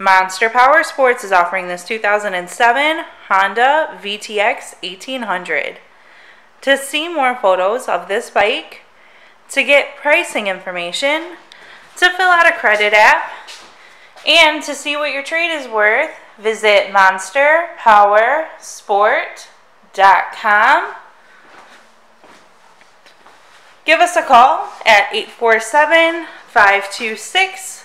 Monster Power Sports is offering this 2007 Honda VTX 1800. To see more photos of this bike, to get pricing information, to fill out a credit app, and to see what your trade is worth, visit monsterpowersport.com. Give us a call at 847 526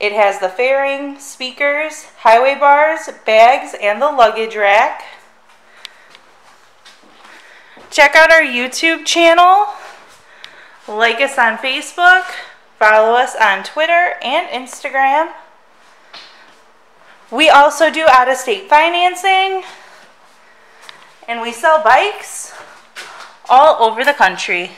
It has the fairing, speakers, highway bars, bags, and the luggage rack. Check out our YouTube channel. Like us on Facebook. Follow us on Twitter and Instagram. We also do out of state financing. And we sell bikes all over the country.